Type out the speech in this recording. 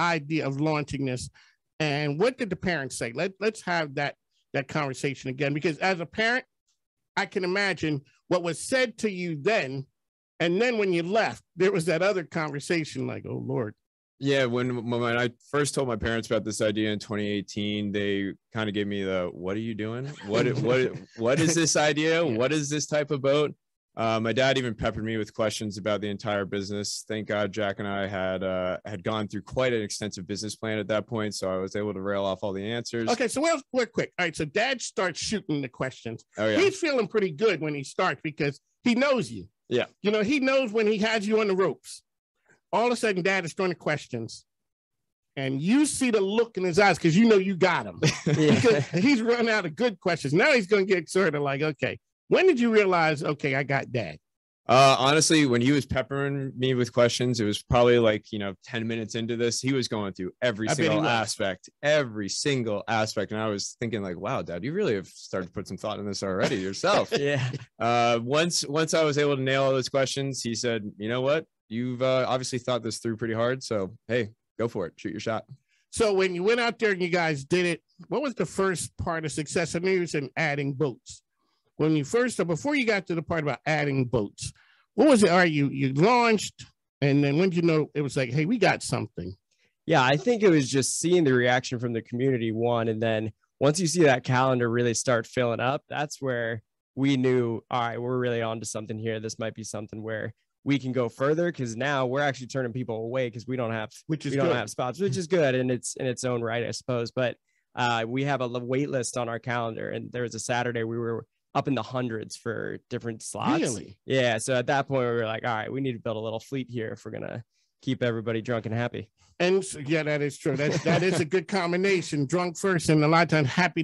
idea of launching this, and what did the parents say? Let Let's have that that conversation again, because as a parent, I can imagine what was said to you then, and then when you left, there was that other conversation, like, "Oh Lord." Yeah, when when I first told my parents about this idea in 2018, they kind of gave me the "What are you doing? What what what is this idea? What is this type of boat?" Uh, my dad even peppered me with questions about the entire business. Thank God Jack and I had uh, had gone through quite an extensive business plan at that point, so I was able to rail off all the answers. Okay, so we're, we're quick. All right, so Dad starts shooting the questions. Oh yeah, He's feeling pretty good when he starts because he knows you. Yeah. You know, he knows when he has you on the ropes. All of a sudden, Dad is throwing the questions, and you see the look in his eyes because you know you got him. because he's run out of good questions. Now he's going to get sort of like, okay, when did you realize, okay, I got Dad? Uh, honestly, when he was peppering me with questions, it was probably like, you know, 10 minutes into this, he was going through every I single aspect, every single aspect. And I was thinking like, wow, dad, you really have started to put some thought in this already yourself. yeah. uh, once, once I was able to nail all those questions, he said, you know what? You've uh, obviously thought this through pretty hard. So, Hey, go for it. Shoot your shot. So when you went out there and you guys did it, what was the first part of success? I knew you said adding boats. When you first, or before you got to the part about adding boats, what was it? All right, you you launched, and then when did you know it was like, hey, we got something? Yeah, I think it was just seeing the reaction from the community one, and then once you see that calendar really start filling up, that's where we knew, all right, we're really on to something here. This might be something where we can go further because now we're actually turning people away because we don't have Which is we don't good. have spots, which is good in its in its own right, I suppose. But uh, we have a wait list on our calendar, and there was a Saturday we were up in the hundreds for different slots. Really? Yeah. So at that point, we were like, all right, we need to build a little fleet here if we're gonna keep everybody drunk and happy. And so- yeah, that is true. That that is a good combination. Drunk first, and a lot of times happy